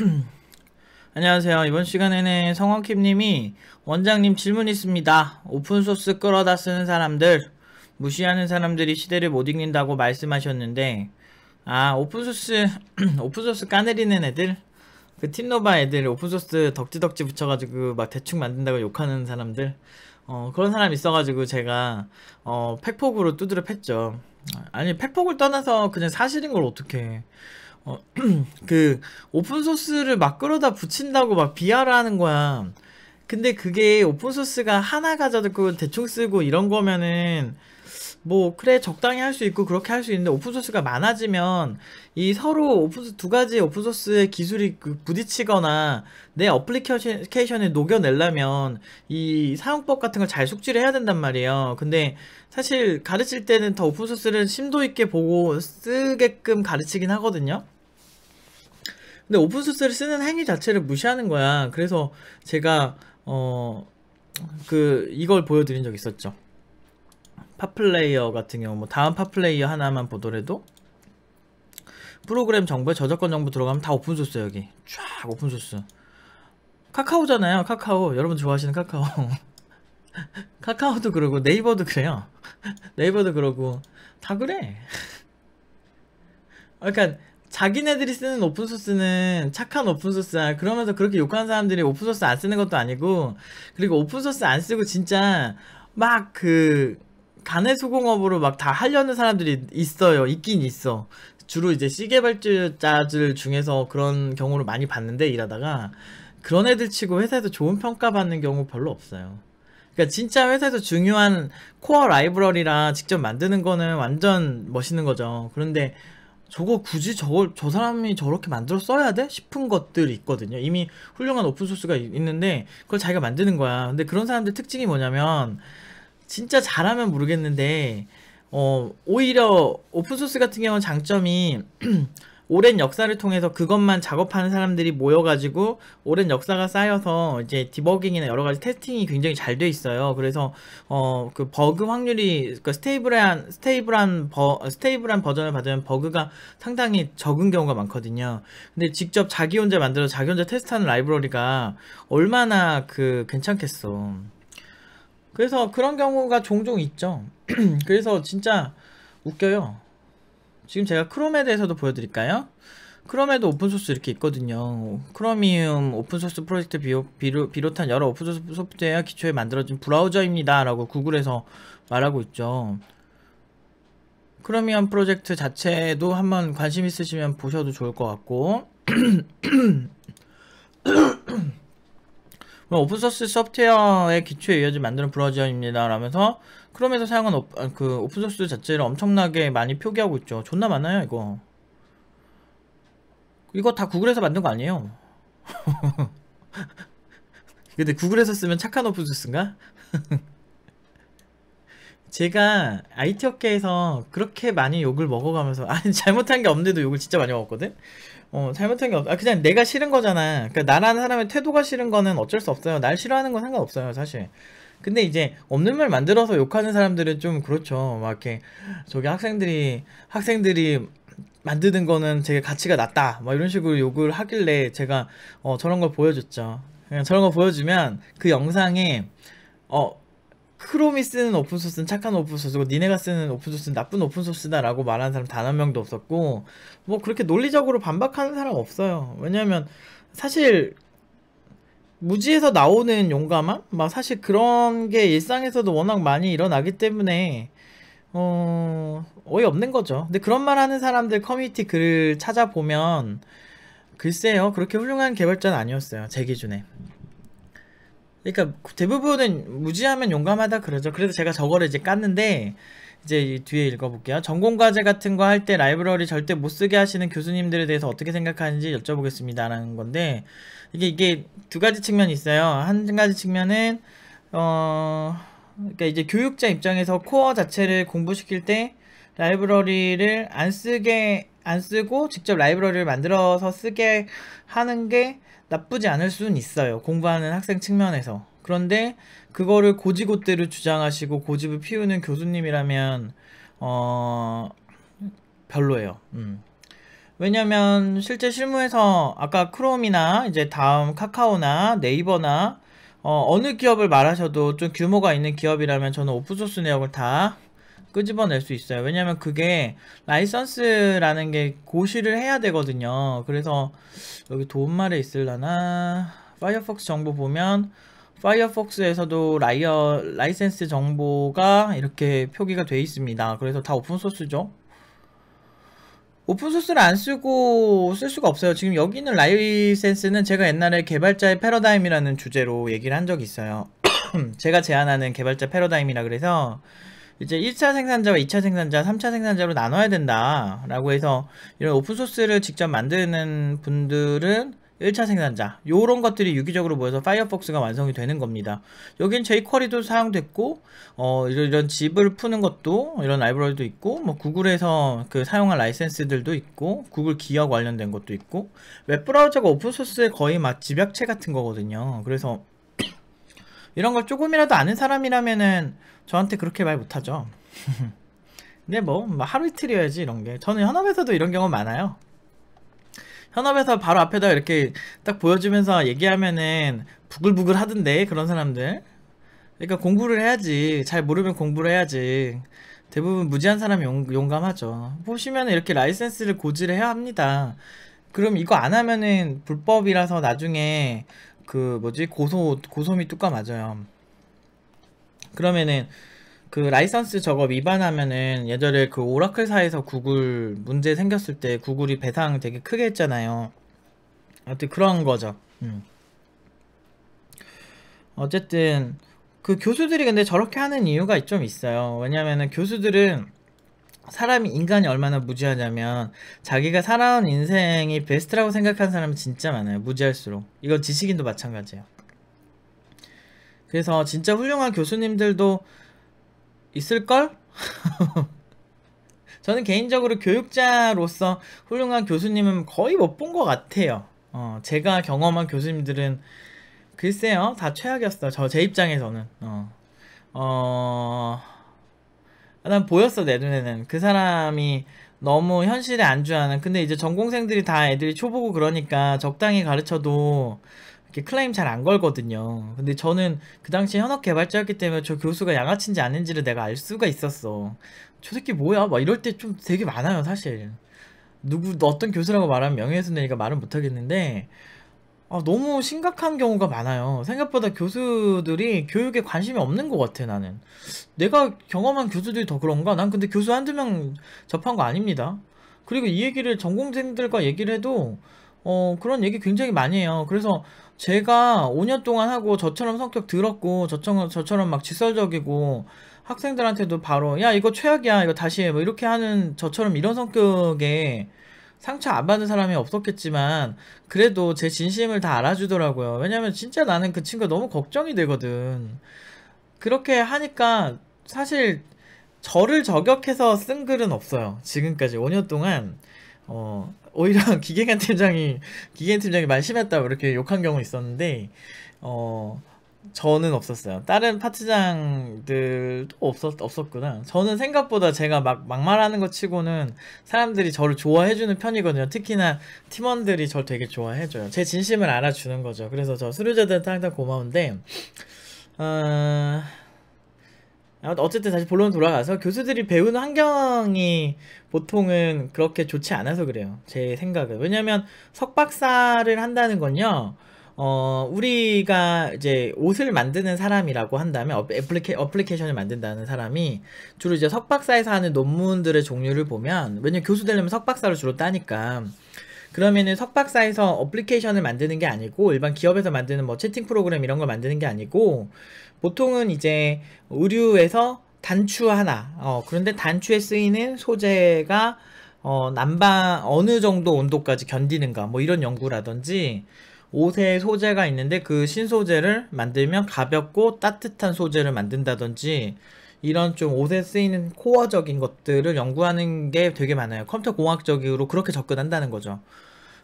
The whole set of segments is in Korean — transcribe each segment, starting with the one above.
안녕하세요. 이번 시간에는 성원킴님이 원장님 질문 있습니다. 오픈소스 끌어다 쓰는 사람들, 무시하는 사람들이 시대를 못 이긴다고 말씀하셨는데, 아, 오픈소스, 오픈소스 까내리는 애들? 그 팀노바 애들 오픈소스 덕지덕지 붙여가지고 막 대충 만든다고 욕하는 사람들? 어, 그런 사람 있어가지고 제가, 어, 팩폭으로 두드려 팼죠. 아니, 팩폭을 떠나서 그냥 사실인 걸 어떻게 어, 그 오픈 소스를 막 끌어다 붙인다고 막 비하를 하는 거야. 근데 그게 오픈 소스가 하나 가져도 대충 쓰고 이런 거면은 뭐 그래 적당히 할 수 있고 그렇게 할 수 있는데 오픈 소스가 많아지면 이 서로 오픈소스 두 가지 오픈 소스의 기술이 그 부딪히거나 내 어플리케이션에 녹여내려면 이 사용법 같은 걸 잘 숙지를 해야 된단 말이에요. 근데 사실 가르칠 때는 더 오픈 소스를 심도 있게 보고 쓰게끔 가르치긴 하거든요. 근데 오픈 소스를 쓰는 행위 자체를 무시하는 거야. 그래서 제가 어 그 이걸 보여드린 적 있었죠. 팟플레이어 같은 경우 뭐 다음 팟플레이어 하나만 보더라도 프로그램 정보에 저작권 정보 들어가면 다 오픈소스 여기. 쫙 오픈소스. 카카오잖아요 카카오. 여러분 좋아하시는 카카오. 카카오도 그러고 네이버도 그래요. 네이버도 그러고. 다 그래. 그러니까 자기네들이 쓰는 오픈소스는 착한 오픈소스야. 그러면서 그렇게 욕하는 사람들이 오픈소스 안 쓰는 것도 아니고 그리고 오픈소스 안 쓰고 진짜 막그 간의 수공업으로 막 다 하려는 사람들이 있어요. 있긴 있어. 주로 이제 C 개발자들 중에서 그런 경우를 많이 봤는데 일하다가 그런 애들 치고 회사에서 좋은 평가 받는 경우 별로 없어요. 그러니까 진짜 회사에서 중요한 코어 라이브러리를 직접 만드는 거는 완전 멋있는 거죠. 그런데 저거 굳이 저걸 저 사람이 저렇게 만들어 써야 돼? 싶은 것들이 있거든요. 이미 훌륭한 오픈 소스가 있는데 그걸 자기가 만드는 거야. 근데 그런 사람들 특징이 뭐냐면 진짜 잘하면 모르겠는데 어 오히려 오픈소스 같은 경우는 장점이 오랜 역사를 통해서 그것만 작업하는 사람들이 모여가지고 오랜 역사가 쌓여서 이제 디버깅이나 여러 가지 testing이 굉장히 잘 돼 있어요. 그래서 어 그 버그 확률이 그 stable한 stable한 버 stable한 버전을 받으면 버그가 상당히 적은 경우가 많거든요. 근데 직접 자기 혼자 만들어 자기 혼자 테스트하는 라이브러리가 얼마나 그 괜찮겠어. 그래서 그런 경우가 종종 있죠. 그래서 진짜 웃겨요. 지금 제가 크롬에 대해서도 보여드릴까요? 크롬에도 오픈소스 이렇게 있거든요. 크로미움 오픈소스 프로젝트 비롯, 한 여러 오픈소스 소프트웨어 기초에 만들어진 브라우저입니다. 라고 구글에서 말하고 있죠. 크로미움 프로젝트 자체도 한번 관심 있으시면 보셔도 좋을 것 같고 오픈소스 소프트웨어의 기초에 이어져 만드는 브라우저입니다. 라면서 크롬에서 사용한 오, 아, 그 오픈소스 자체를 엄청나게 많이 표기하고 있죠. 존나 많아요, 이거. 이거 다 구글에서 만든 거 아니에요. 근데 구글에서 쓰면 착한 오픈소스인가? 제가 IT 업계에서 그렇게 많이 욕을 먹어가면서 아니 잘못한 게 없는데도 욕을 진짜 많이 먹었거든? 어 잘못한 게 없.. 아 그냥 내가 싫은 거잖아. 그러니까 나라는 사람의 태도가 싫은 거는 어쩔 수 없어요. 날 싫어하는 건 상관없어요 사실. 근데 이제 없는 말 만들어서 욕하는 사람들은 좀 그렇죠. 막 이렇게 저기 학생들이 학생들이 만드는 거는 되게 가치가 낮다. 막 이런 식으로 욕을 하길래 제가 어 저런 걸 보여줬죠. 그냥 저런 거 보여주면 그 영상에 어 크롬이 쓰는 오픈소스는 착한 오픈소스고 니네가 쓰는 오픈소스는 나쁜 오픈소스다 라고 말하는 사람 단 한 명도 없었고 뭐 그렇게 논리적으로 반박하는 사람 없어요. 왜냐면 사실 무지에서 나오는 용감함? 막 사실 그런 게 일상에서도 워낙 많이 일어나기 때문에 어... 어이없는 거죠. 근데 그런 말 하는 사람들 커뮤니티 글을 찾아보면 글쎄요 그렇게 훌륭한 개발자는 아니었어요 제 기준에 그러니까 대부분은 무지하면 용감하다 그러죠. 그래서 제가 저거를 이제 깠는데 이제 뒤에 읽어볼게요. 전공과제 같은 거 할 때 라이브러리 절대 못 쓰게 하시는 교수님들에 대해서 어떻게 생각하는지 여쭤보겠습니다. 라는 건데 이게 이게 두 가지 측면이 있어요. 한 가지 측면은 어 그러니까 이제 교육자 입장에서 코어 자체를 공부시킬 때 라이브러리를 안 쓰게 안 쓰고 직접 라이브러리를 만들어서 쓰게 하는 게 나쁘지 않을 수는 있어요. 공부하는 학생 측면에서. 그런데 그거를 고지고대로 주장하시고 고집을 피우는 교수님이라면 어 별로예요. 음. 왜냐면 실제 실무에서 아까 크롬이나 이제 다음 카카오나 네이버나 어, 느 기업을 말하셔도 좀 규모가 있는 기업이라면 저는 오픈소스 내역을 다 끄집어낼 수 있어요. 왜냐면 그게 라이선스라는 게 고시를 해야 되거든요. 그래서 여기 도움말에 있을라나 파이어폭스 정보 보면 파이어폭스에서도 라이어 라이센스 정보가 이렇게 표기가 돼 있습니다. 그래서 다 오픈 소스죠. 오픈소스를 안 쓰고 쓸 수가 없어요. 지금 여기 있는 라이센스는 제가 옛날에 개발자의 패러다임이라는 주제로 얘기를 한 적이 있어요. 제가 제안하는 개발자 패러다임이라 그래서 이제 1차 생산자와 2차 생산자, 3차 생산자로 나눠야 된다. 라고 해서 이런 오픈소스를 직접 만드는 분들은 1차 생산자 요런 것들이 유기적으로 모여서 파이어폭스가 완성이 되는 겁니다 여긴 jQuery도 사용됐고 어 이런, 이런 zip을 푸는 것도 이런 라이브러리도 있고 뭐 구글에서 그 사용한 라이센스들도 있고 구글 기업 관련된 것도 있고 웹브라우저가 오픈소스의 거의 막 집약체 같은 거거든요 그래서 이런 걸 조금이라도 아는 사람이라면은 저한테 그렇게 말 못하죠. 근데 뭐, 뭐 하루 이틀이어야지 이런 게. 저는 현업에서도 이런 경우 많아요. 현업에서 바로 앞에다 이렇게 딱 보여주면서 얘기하면은 부글부글 하던데 그런 사람들. 그러니까 공부를 해야지. 잘 모르면 공부를 해야지. 대부분 무지한 사람이 용, 감하죠. 보시면 이렇게 라이센스를 고지를 해야 합니다. 그럼 이거 안 하면은 불법이라서 나중에 그 뭐지 고소 고소미 뚜까 맞아요 그러면은 그 라이선스 저거 위반하면은 예전에 그 오라클사에서 구글 문제 생겼을 때 구글이 배상 되게 크게 했잖아요. 어쨌든 그런 거죠. 음. 어쨌든 그 교수들이 근데 저렇게 하는 이유가 좀 있어요. 왜냐면은 교수들은 사람이 인간이 얼마나 무지하냐면 자기가 살아온 인생이 베스트라고 생각하는 사람이 진짜 많아요. 무지할수록. 이건 지식인도 마찬가지예요. 그래서 진짜 훌륭한 교수님들도 있을걸? 저는 개인적으로 교육자로서 훌륭한 교수님은 거의 못 본 것 같아요. 어, 제가 경험한 교수님들은 글쎄요, 다 최악이었어. 저제 입장에서는. 어, 어, 난 보였어 내 눈에는 그 사람이 너무 현실에 안주하는. 근데 이제 전공생들이 다 애들이 초보고 그러니까 적당히 가르쳐도 이렇게 클레임 잘 안 걸거든요. 근데 저는 그 당시 현업 개발자였기 때문에 저 교수가 양아치인지 아닌지를 내가 알 수가 있었어. 저 새끼 뭐야? 막 이럴 때 좀 되게 많아요, 사실. 누구 어떤 교수라고 말하면 명예훼손되니까 말은 못 하겠는데 아, 너무 심각한 경우가 많아요. 생각보다 교수들이 교육에 관심이 없는 것 같아, 나는. 내가 경험한 교수들이 더 그런가? 난 근데 교수 한두 명 접한 거 아닙니다. 그리고 이 얘기를 전공생들과 얘기를 해도, 어, 그런 얘기 굉장히 많이 해요. 그래서 제가 5년 동안 하고 저처럼 성격 들었고 저처럼 저처럼 막 직설적이고 학생들한테도 바로 야 이거 최악이야 이거 다시 해 뭐 이렇게 하는 저처럼 이런 성격에 상처 안 받는 사람이 없었겠지만 그래도 제 진심을 다 알아주더라고요. 왜냐면 진짜 나는 그 친구가 너무 걱정이 되거든. 그렇게 하니까 사실 저를 저격해서 쓴 글은 없어요. 지금까지 5년 동안. 어 오히려 기계관 팀장이 기계관 팀장이 말 심했다고 이렇게 욕한 경우 있었는데 어 저는 없었어요. 다른 파트장들도 없었 없었구나. 저는 생각보다 제가 막 막말하는 것 치고는 사람들이 저를 좋아해주는 편이거든요. 특히나 팀원들이 저를 되게 좋아해줘요. 제 진심을 알아주는 거죠. 그래서 저 수료자들한테 항상 고마운데 어... 어쨌든 다시 본론 돌아가서 교수들이 배우는 환경이 보통은 그렇게 좋지 않아서 그래요. 제 생각은. 왜냐면 석박사를 한다는 건요. 어, 우리가 이제 옷을 만드는 사람이라고 한다면 애플리케, 어플리케이션을 만든다는 사람이 주로 이제 석박사에서 하는 논문들의 종류를 보면 왜냐면 교수 되려면 석박사를 주로 따니까. 그러면은 석박사에서 어플리케이션을 만드는 게 아니고 일반 기업에서 만드는 뭐 채팅 프로그램 이런 걸 만드는 게 아니고 보통은 이제 의류에서 단추 하나 어 그런데 단추에 쓰이는 소재가 어 난방 어느 정도 온도까지 견디는가 뭐 이런 연구라든지 옷에 소재가 있는데 그 신소재를 만들면 가볍고 따뜻한 소재를 만든다든지 이런 좀 옷에 쓰이는 코어적인 것들을 연구하는 게 되게 많아요. 컴퓨터 공학적으로 그렇게 접근한다는 거죠.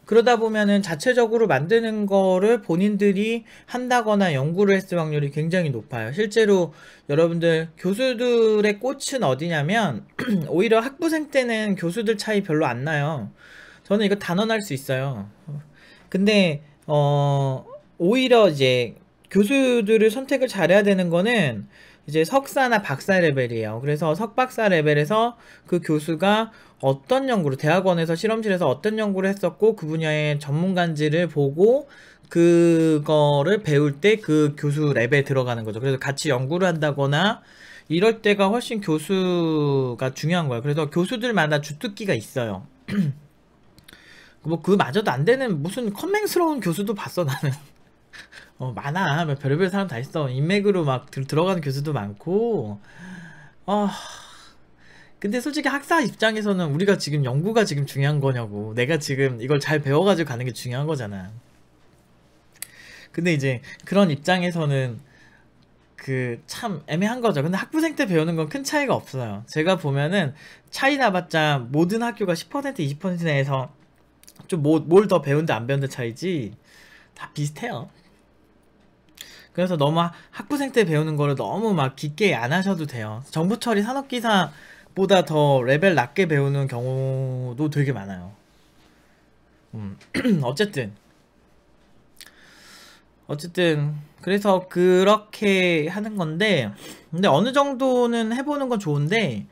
그러다 보면은 자체적으로 만드는 거를 본인들이 한다거나 연구를 했을 확률이 굉장히 높아요. 실제로 여러분들 교수들의 꽃은 어디냐면 오히려 학부생 때는 교수들 차이 별로 안 나요. 저는 이거 단언할 수 있어요. 근데 어 오히려 이제 교수들을 선택을 잘해야 되는 거는 이제 석사나 박사 레벨이에요. 그래서 석박사 레벨에서 그 교수가 어떤 연구를 대학원에서 실험실에서 어떤 연구를 했었고 그 분야의 전문가인지를 보고 그거를 배울 때 그 교수 랩에 들어가는 거죠. 그래서 같이 연구를 한다거나 이럴 때가 훨씬 교수가 중요한 거예요. 그래서 교수들마다 주특기가 있어요. 뭐 그마저도 안 되는 무슨 컴맹스러운 교수도 봤어 나는. 어 많아. 뭐 별의별 사람 다 있어. 인맥으로 막 들, 들어가는 교수도 많고. 아 근데 솔직히 학사 입장에서는 우리가 지금 연구가 지금 중요한 거냐고. 내가 지금 이걸 잘 배워가지고 가는 게 중요한 거잖아. 근데 이제 그런 입장에서는 그 참 애매한 거죠. 근데 학부생 때 배우는 건 큰 차이가 없어요. 제가 보면은 차이 나봤자 모든 학교가 10% 20% 내에서 좀 뭘 더 배운데 안 배운데 차이지 다 비슷해요. 그래서 너무 학부생 때 배우는 거를 너무 막 깊게 안 하셔도 돼요. 정부 처리 산업기사보다 더 레벨 낮게 배우는 경우도 되게 많아요. 음, 어쨌든 어쨌든 그래서 그렇게 하는 건데 근데 어느 정도는 해보는 건 좋은데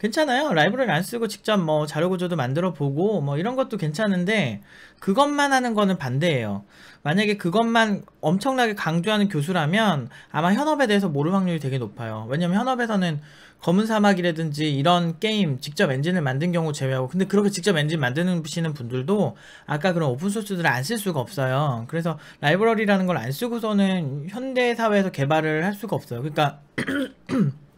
괜찮아요. 라이브러리 안 쓰고 직접 뭐 자료 구조도 만들어 보고 뭐 이런 것도 괜찮은데 그것만 하는 거는 반대예요. 만약에 그것만 엄청나게 강조하는 교수라면 아마 현업에 대해서 모를 확률이 되게 높아요. 왜냐면 현업에서는 검은 사막이라든지 이런 게임 직접 엔진을 만든 경우 제외하고 근데 그렇게 직접 엔진 만드시는 분들도 아까 그런 오픈소스들을 안 쓸 수가 없어요. 그래서 라이브러리라는 걸 안 쓰고서는 현대 사회에서 개발을 할 수가 없어요. 그러니까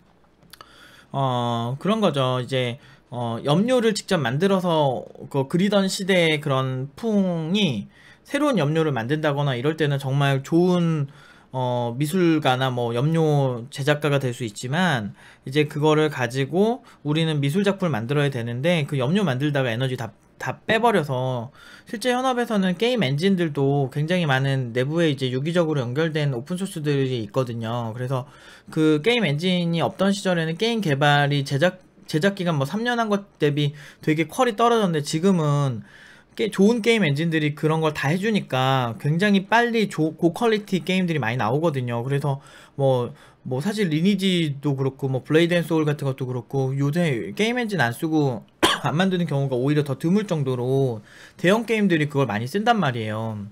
어 그런 거죠. 이제 어 염료를 직접 만들어서 그 그리던 시대의 그런 풍이 새로운 염료를 만든다거나 이럴 때는 정말 좋은 어, 미술가나 뭐 염료 제작가가 될 수 있지만 이제 그거를 가지고 우리는 미술 작품을 만들어야 되는데 그 염료 만들다가 에너지 다, 다 빼버려서 실제 현업에서는 게임 엔진들도 굉장히 많은 내부에 이제 유기적으로 연결된 오픈 소스들이 있거든요. 그래서 그 게임 엔진이 없던 시절에는 게임 개발이 제작 제작 기간 뭐 3년 한 것 대비 되게 퀄이 떨어졌는데 지금은 게, 좋은 게임 엔진들이 그런 걸 다 해주니까 굉장히 빨리 조, 고퀄리티 게임들이 많이 나오거든요. 그래서 뭐, 뭐 사실 리니지도 그렇고 뭐 블레이드 앤 소울 같은 것도 그렇고 요새 게임 엔진 안 쓰고 안 만드는 경우가 오히려 더 드물 정도로 대형 게임들이 그걸 많이 쓴단 말이에요.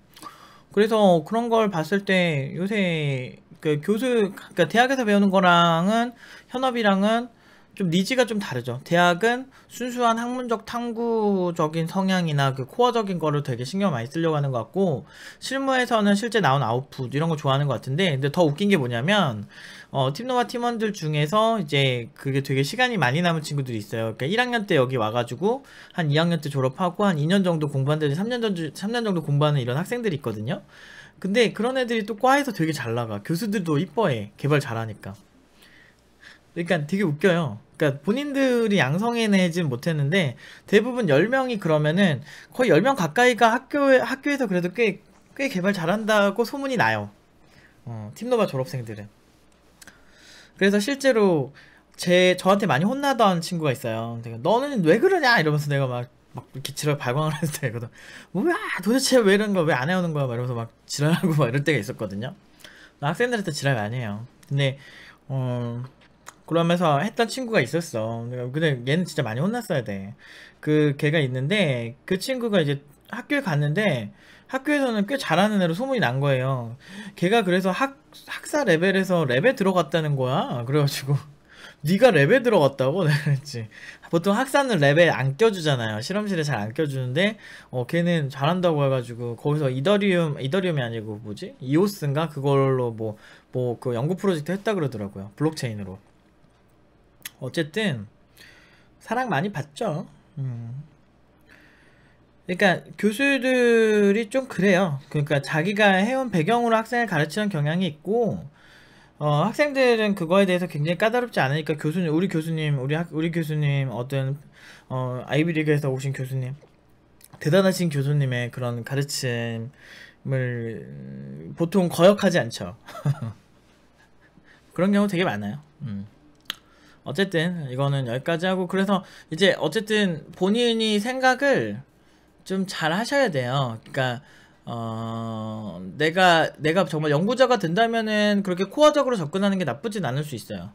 그래서 그런 걸 봤을 때 요새 그 교수, 그러니까 대학에서 배우는 거랑은 현업이랑은 좀 니즈가 좀 다르죠. 대학은 순수한 학문적 탐구적인 성향이나 그 코어적인 거를 되게 신경 많이 쓰려고 하는 것 같고 실무에서는 실제 나온 아웃풋 이런 거 좋아하는 것 같은데 근데 더 웃긴 게 뭐냐면 어, 팀노와 팀원들 중에서 이제 그게 되게 시간이 많이 남은 친구들이 있어요. 그러니까 1학년 때 여기 와가지고 한 2학년 때 졸업하고 한 2년 정도 공부하는데 3년 전 3년 정도 공부하는 이런 학생들이 있거든요. 근데 그런 애들이 또 과에서 되게 잘 나가. 교수들도 이뻐해. 개발 잘하니까. 그러니까 되게 웃겨요. 그러니까 본인들이 양성해내진 못했는데 대부분 10명이 그러면은 거의 10명 가까이가 학교에 학교에서 그래도 꽤 꽤 개발 잘한다고 소문이 나요. 어, 팀노바 졸업생들은. 그래서 실제로 제 저한테 많이 혼나던 친구가 있어요. 내가 너는 왜 그러냐 이러면서 내가 막 막 이렇게 지랄 발광을 했을 때거든. 뭐야 도대체 왜 이런 거 왜 안 해오는 거야? 막 이러면서 막 지랄하고 막 이럴 때가 있었거든요. 학생들한테 지랄 많이 해요. 근데 어 그러면서 했던 친구가 있었어. 근데 얘는 진짜 많이 혼났어야 돼. 그 걔가 있는데 그 친구가 이제 학교에 갔는데 학교에서는 꽤 잘하는 애로 소문이 난 거예요. 걔가 그래서 학 학사 레벨에서 랩에 들어갔다는 거야. 그래가지고 네가 랩에 들어갔다고 내가 그랬지. 보통 학사는 랩에 안 껴주잖아요. 실험실에 잘 안 껴주는데 어 걔는 잘한다고 해가지고 거기서 이더리움 이더리움이 아니고 뭐지 이오스인가 그걸로 뭐 뭐 그 연구 프로젝트 했다 그러더라고요. 블록체인으로. 어쨌든 사랑 많이 받죠. 음. 그러니까 교수들이 좀 그래요. 그러니까 자기가 해온 배경으로 학생을 가르치는 경향이 있고 어, 학생들은 그거에 대해서 굉장히 까다롭지 않으니까 교수님, 우리 교수님, 우리 학, 우리 교수님, 어떤 어, 아이비리그에서 오신 교수님, 대단하신 교수님의 그런 가르침을 보통 거역하지 않죠. 그런 경우 되게 많아요. 음. 어쨌든 이거는 여기까지 하고 그래서 이제 어쨌든 본인이 생각을 좀 잘 하셔야 돼요. 그러니까 어 내가 내가 정말 연구자가 된다면은 그렇게 코어적으로 접근하는 게 나쁘진 않을 수 있어요.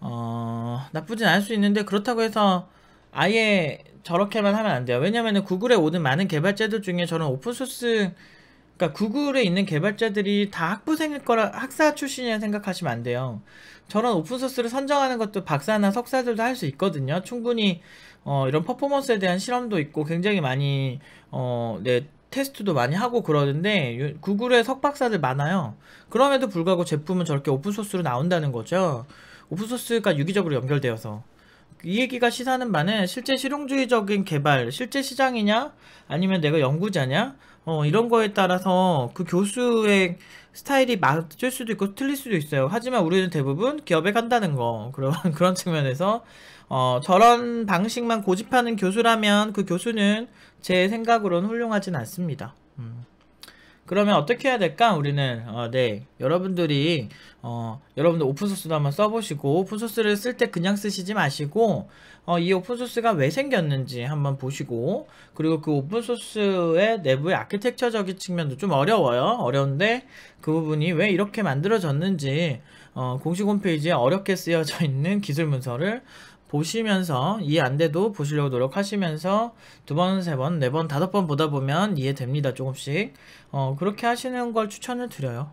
어 나쁘진 않을 수 있는데 그렇다고 해서 아예 저렇게만 하면 안 돼요. 왜냐면은 구글에 오는 많은 개발자들 중에 저는 오픈소스 그러니까 구글에 있는 개발자들이 다 학부생일 거라 학사 출신이라 생각하시면 안 돼요. 저런 오픈소스를 선정하는 것도 박사나 석사들도 할 수 있거든요. 충분히 어, 이런 퍼포먼스에 대한 실험도 있고 굉장히 많이 어, 네, 테스트도 많이 하고 그러는데 요- 구글에 석박사들 많아요. 그럼에도 불구하고 제품은 저렇게 오픈소스로 나온다는 거죠. 오픈소스가 유기적으로 연결되어서 이 얘기가 시사하는 바는 실제 실용주의적인 개발, 실제 시장이냐, 아니면 내가 연구자냐, 어, 이런 거에 따라서 그 교수의 스타일이 맞을 수도 있고 틀릴 수도 있어요. 하지만 우리는 대부분 기업에 간다는 거. 그런, 그런 측면에서, 어, 저런 방식만 고집하는 교수라면 그 교수는 제 생각으로는 훌륭하진 않습니다. 음. 그러면 어떻게 해야 될까? 우리는 어, 네 여러분들이 어, 여러분들 오픈소스도 한번 써보시고 오픈소스를 쓸 때 그냥 쓰시지 마시고 어, 이 오픈소스가 왜 생겼는지 한번 보시고 그리고 그 오픈소스의 내부의 아키텍처적인 측면도 좀 어려워요. 어려운데 그 부분이 왜 이렇게 만들어졌는지 어, 공식 홈페이지에 어렵게 쓰여져 있는 기술 문서를 보시면서 이해 안 돼도 보시려고 노력하시면서 두 번, 세 번, 네 번, 다섯 번 보다 보면 이해됩니다. 조금씩. 어, 그렇게 하시는 걸 추천을 드려요.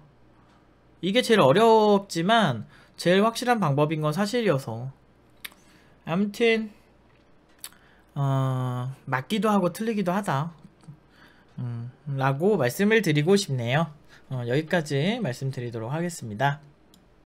이게 제일 어렵지만 제일 확실한 방법인 건 사실이어서. 아무튼 어, 맞기도 하고 틀리기도 하다. 음, 라고 말씀을 드리고 싶네요. 어, 여기까지 말씀드리도록 하겠습니다.